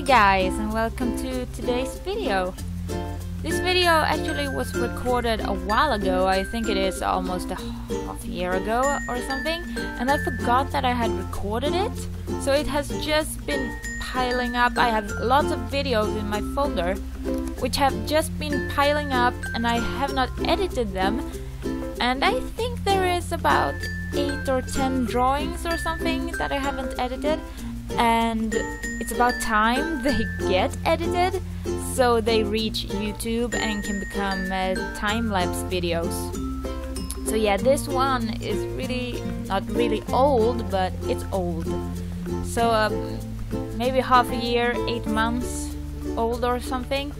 guys and welcome to today's video. This video actually was recorded a while ago, I think it is almost a half year ago or something, and I forgot that I had recorded it, so it has just been piling up. I have lots of videos in my folder, which have just been piling up and I have not edited them, and I think there is about 8 or 10 drawings or something that I haven't edited, and it's about time they get edited so they reach YouTube and can become uh, time-lapse videos. So yeah, this one is really not really old, but it's old. So um, maybe half a year, eight months old or something.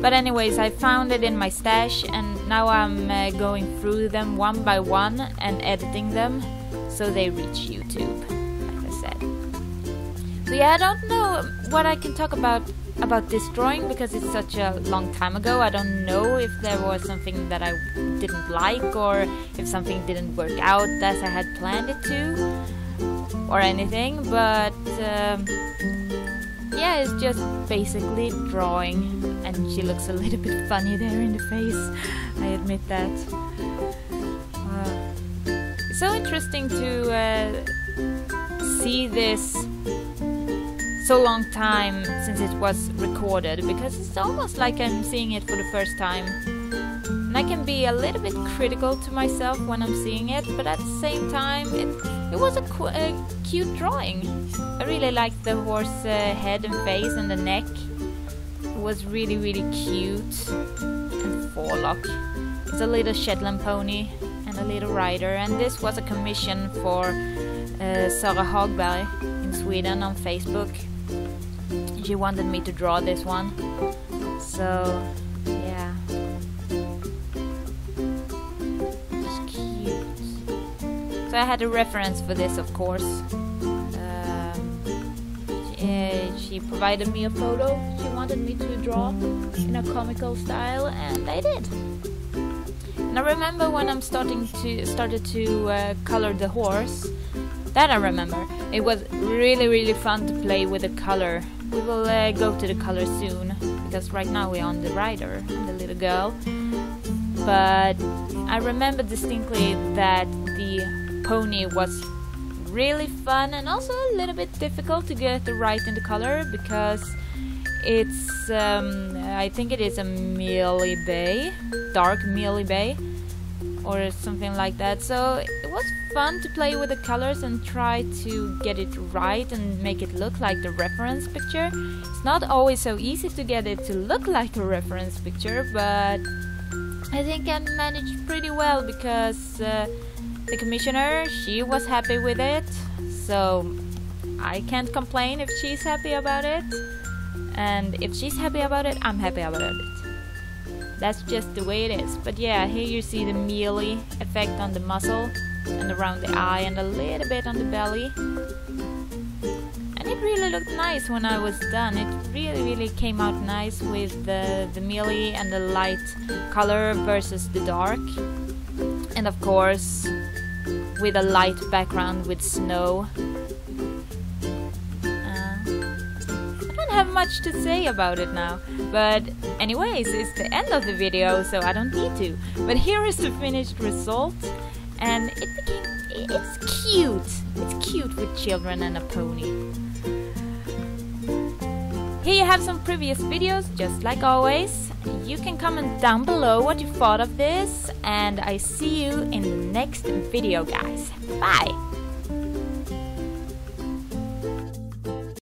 But anyways, I found it in my stash and now I'm uh, going through them one by one and editing them so they reach YouTube, like I said. So yeah, I don't know what I can talk about about this drawing because it's such a long time ago. I don't know if there was something that I didn't like or if something didn't work out as I had planned it to or anything, but um, yeah, it's just basically drawing and she looks a little bit funny there in the face, I admit that. Uh, it's so interesting to uh, see this so long time since it was recorded because it's almost like I'm seeing it for the first time. And I can be a little bit critical to myself when I'm seeing it, but at the same time, it, it was a, a cute drawing. I really liked the horse uh, head and face and the neck. It was really, really cute. And forelock. It's a little Shetland pony and a little rider, and this was a commission for uh, Sara Hagberg in Sweden on Facebook she wanted me to draw this one. So, yeah. It's cute. So I had a reference for this, of course. She, uh, she provided me a photo she wanted me to draw in a comical style, and I did. And I remember when I'm starting to started to uh, color the horse. That I remember. It was really, really fun to play with the color we will uh, go to the color soon, because right now we're on the rider, the little girl. But I remember distinctly that the pony was really fun and also a little bit difficult to get the right in the color because it's um, I think it is a mealy bay, dark mealy bay or something like that. So it was fun to play with the colors and try to get it right and make it look like the reference picture. It's not always so easy to get it to look like a reference picture, but I think I managed pretty well because uh, the commissioner, she was happy with it. So I can't complain if she's happy about it. And if she's happy about it, I'm happy about it. That's just the way it is. But yeah, here you see the mealy effect on the muscle and around the eye and a little bit on the belly. And it really looked nice when I was done. It really, really came out nice with the, the mealy and the light color versus the dark. And of course, with a light background with snow have much to say about it now. But anyways, it's the end of the video, so I don't need to. But here is the finished result. And it became... It's cute. It's cute with children and a pony. Here you have some previous videos, just like always. You can comment down below what you thought of this, and I see you in the next video, guys. Bye!